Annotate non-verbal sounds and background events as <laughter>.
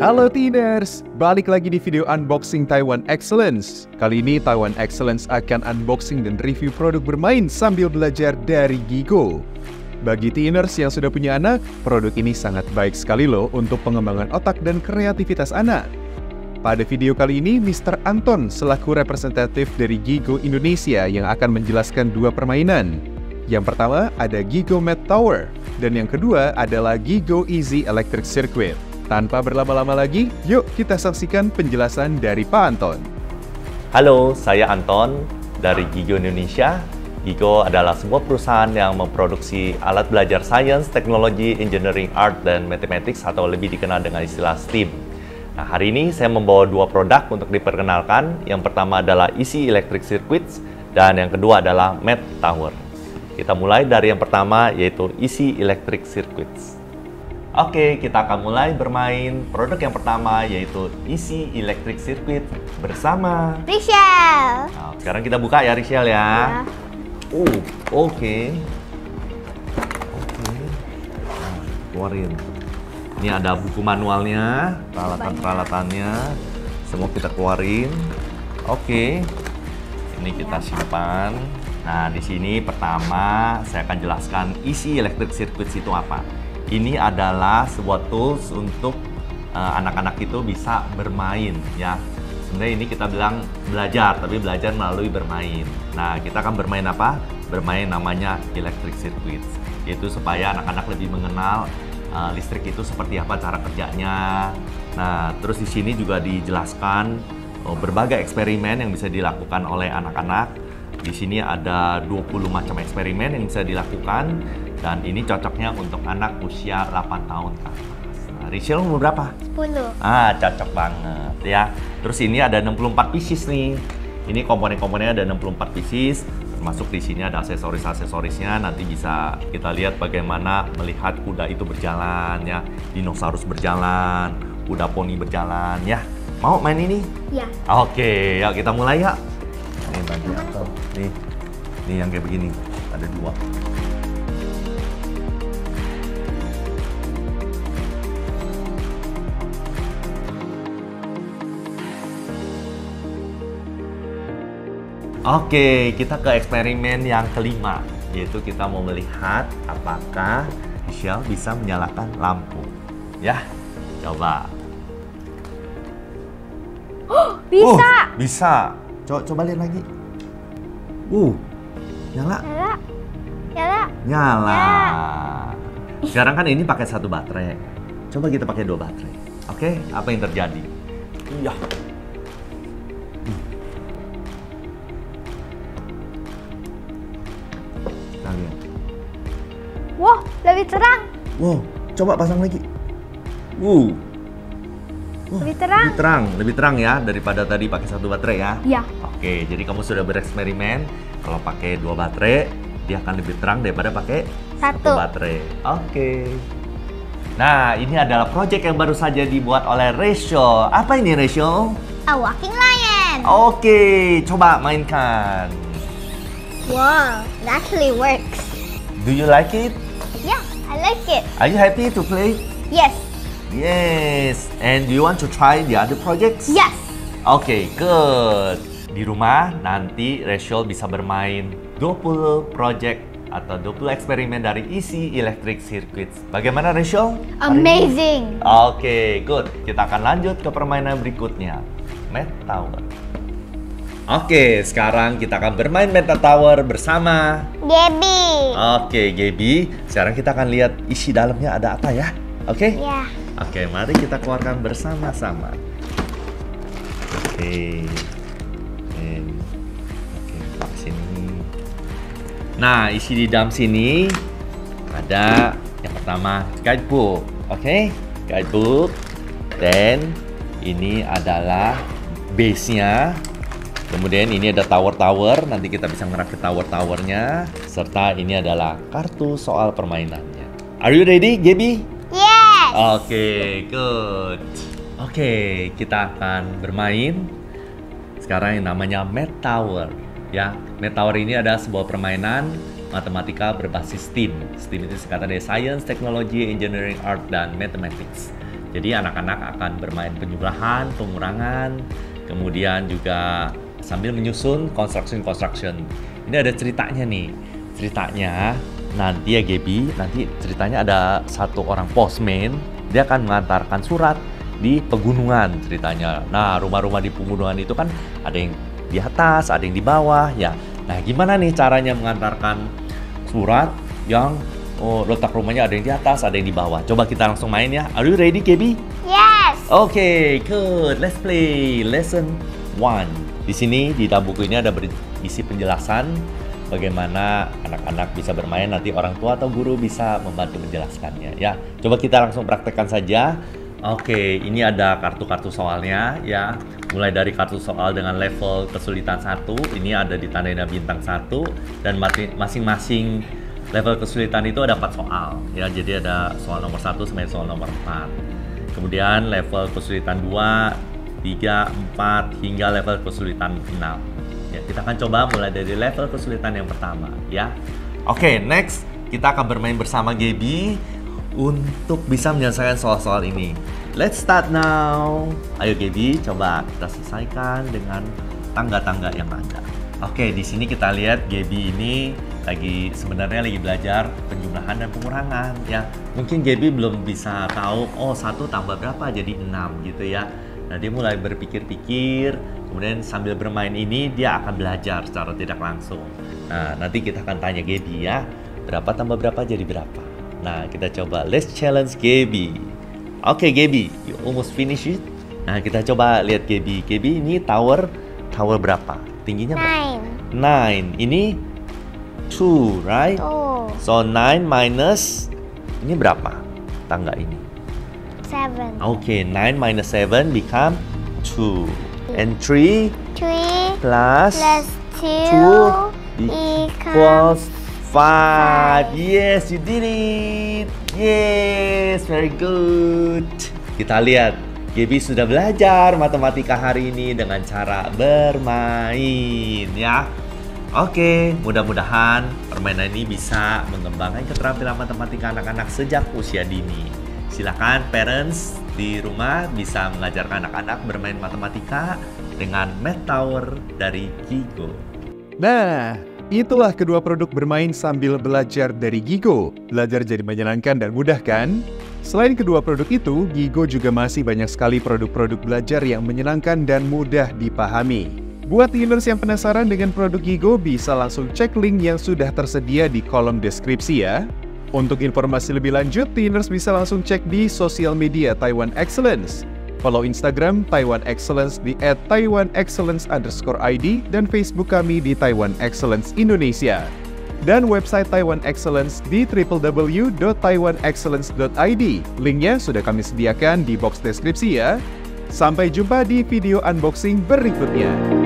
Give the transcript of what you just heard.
Halo Teeners, balik lagi di video unboxing Taiwan Excellence. Kali ini Taiwan Excellence akan unboxing dan review produk bermain sambil belajar dari Gigo. Bagi teeners yang sudah punya anak, produk ini sangat baik sekali loh untuk pengembangan otak dan kreativitas anak. Pada video kali ini, Mr. Anton selaku representatif dari Gigo Indonesia yang akan menjelaskan dua permainan. Yang pertama ada Gigo Mat Tower, dan yang kedua adalah Gigo Easy Electric Circuit. Tanpa berlama-lama lagi, yuk kita saksikan penjelasan dari Pak Anton. Halo, saya Anton dari Gigo Indonesia. Gigo adalah sebuah perusahaan yang memproduksi alat belajar sains, teknologi, engineering, art, dan mathematics atau lebih dikenal dengan istilah STEAM. Nah, hari ini saya membawa dua produk untuk diperkenalkan. Yang pertama adalah Easy Electric Circuits dan yang kedua adalah Met Tower. Kita mulai dari yang pertama yaitu Easy Electric Circuits. Oke, kita akan mulai bermain produk yang pertama yaitu Easy Electric Circuit bersama Rachel. Nah, sekarang kita buka ya Rachel ya. Ya. Uh, oke. Oke. Nah, keluarin. Ini ada buku manualnya, peralatan-peralatannya. Semua kita keluarin. Oke. Ini kita simpan. Nah, di sini pertama saya akan jelaskan isi electric circuit itu apa. Ini adalah sebuah tools untuk eh, anak-anak itu bisa bermain ya. Sebenarnya ini kita bilang belajar, tapi belajar melalui bermain. Nah, kita akan bermain apa? Bermain namanya electric circuit. Itu supaya anak-anak lebih mengenal eh, listrik itu seperti apa cara kerjanya. Nah, terus di sini juga dijelaskan oh, berbagai eksperimen yang bisa dilakukan oleh anak-anak. Di sini ada 20 macam eksperimen yang bisa dilakukan dan ini cocoknya untuk anak usia 8 tahun atas. Nah, Rachel umur berapa? 10. Ah, cocok banget ya. Terus ini ada 64 pieces nih. Ini komponen-komponennya ada 64 pieces. Termasuk di sini ada aksesoris-aksesorisnya. Nanti bisa kita lihat bagaimana melihat kuda itu berjalan ya. Dinosaurus berjalan, kuda poni berjalan ya. Mau main ini? Ya. Oke, yuk kita mulai ya. Ini bagi atau nih, nih yang kayak begini. Ada dua. Oke, kita ke eksperimen yang kelima, yaitu kita mau melihat apakah Michelle bisa menyalakan lampu. Ya, coba. Bisa. Oh, bisa. Coba coba lihat lagi. Uh, nyala. Nyala. Nyala. Nyala. Ya. <laughs> Sekarang kan ini pakai satu baterai. Coba kita pakai dua baterai. Oke, apa yang terjadi? Iya. Wah, lebih terang. Wow, coba pasang lagi. Uh. Wah, Lebih terang. Lebih terang, lebih terang ya daripada tadi pakai satu baterai ya. Ya. Oke, jadi kamu sudah bereksperimen. Kalau pakai dua baterai, dia akan lebih terang daripada pakai Satu. baterai. Oke. Nah, ini adalah project yang baru saja dibuat oleh Ratio. Apa ini Ratio? A walking lion. Oke, coba mainkan. Wow, it actually works. Do you like it? Yeah, I like it. Are you happy to play? Yes. Yes. And do you want to try the other projects? Yes. Oke, good. Di rumah nanti Rachel bisa bermain 20 project atau 20 eksperimen dari Easy Electric Circuits. Bagaimana Rachel? Amazing. Oke, good. Kita akan lanjut ke permainan berikutnya. Meta Tower. Oke, sekarang kita akan bermain Meta Tower bersama Gaby. Oke, Gaby. Sekarang kita akan lihat isi dalamnya ada apa ya. Oke? Ya. Oke, mari kita keluarkan bersama-sama. Oke. And, oke, ke sini. Nah, isi di dalam sini ada yang pertama guidebook. Oke, guidebook. Dan ini adalah base-nya. Kemudian ini ada tower-tower, nanti kita bisa ngerakit tower-towernya. Serta ini adalah kartu soal permainannya. Are you ready, Gaby? Yes. Oke, good. Oke, kita akan bermain sekarang yang namanya Met Tower. Ya, Met Tower ini adalah sebuah permainan matematika berbasis STEAM. STEAM itu singkatan dari Science, Technology, Engineering, Art, dan Mathematics. Jadi anak-anak akan bermain penjumlahan, pengurangan, kemudian juga sambil menyusun construction construction. Ini ada ceritanya nih. Ceritanya nanti ya Gaby, nanti ceritanya ada satu orang postman, dia akan mengantarkan surat di pegunungan ceritanya. Nah, rumah-rumah di pegunungan itu kan ada yang di atas, ada yang di bawah ya. Nah, gimana nih caranya mengantarkan surat yang oh, letak rumahnya ada yang di atas, ada yang di bawah. Coba kita langsung main ya. Are you ready, Gaby? Yes. Oke, okay, good. Let's play lesson one. Di sini di dalam buku ini ada berisi penjelasan bagaimana anak-anak bisa bermain nanti orang tua atau guru bisa membantu menjelaskannya ya. Coba kita langsung praktekkan saja. Oke ini ada kartu-kartu soalnya ya. Mulai dari kartu soal dengan level kesulitan satu ini ada ditandai bintang satu dan masing-masing level kesulitan itu ada empat soal ya. Jadi ada soal nomor satu sampai soal nomor empat. Kemudian level kesulitan dua tiga empat hingga level kesulitan enam Ya, kita akan coba mulai dari level kesulitan yang pertama, ya. Oke, okay, next kita akan bermain bersama Gaby untuk bisa menyelesaikan soal-soal ini. Let's start now. Ayo Gaby, coba kita selesaikan dengan tangga-tangga yang ada. Oke, di sini kita lihat Gaby ini lagi sebenarnya lagi belajar penjumlahan dan pengurangan ya. Mungkin Gaby belum bisa tahu oh satu tambah berapa jadi enam gitu ya. Nah, dia mulai berpikir-pikir, kemudian sambil bermain ini dia akan belajar secara tidak langsung. Nah, nanti kita akan tanya Gaby ya, berapa tambah berapa jadi berapa. Nah, kita coba let's challenge Gaby. Oke, okay, Gaby, you almost finish it. Nah, kita coba lihat Gaby. Gaby ini tower tower berapa? Tingginya berapa? Nine. Ini two, right? Two. So nine minus ini berapa? Tangga ini. 7. Okay, 9 minus 7 become 2. And 3 3 plus, plus 2, 2 equals 5. Yes, you did it. Yes, very good. Kita lihat, Gaby sudah belajar matematika hari ini dengan cara bermain ya. Oke, mudah-mudahan permainan ini bisa mengembangkan keterampilan matematika anak-anak sejak usia dini. Silakan parents di rumah bisa mengajarkan anak-anak bermain matematika dengan Math Tower dari Gigo. Nah, itulah kedua produk bermain sambil belajar dari Gigo. Belajar jadi menyenangkan dan mudah kan? Selain kedua produk itu, Gigo juga masih banyak sekali produk-produk belajar yang menyenangkan dan mudah dipahami. Buat learners yang penasaran dengan produk Gigo, bisa langsung cek link yang sudah tersedia di kolom deskripsi ya. Untuk informasi lebih lanjut, Teeners bisa langsung cek di sosial media Taiwan Excellence. Follow Instagram Taiwan Excellence di at Taiwan Excellence underscore ID dan Facebook kami di Taiwan Excellence Indonesia. Dan website Taiwan Excellence di www.taiwanexcellence.id. Linknya sudah kami sediakan di box deskripsi ya. Sampai jumpa di video unboxing berikutnya.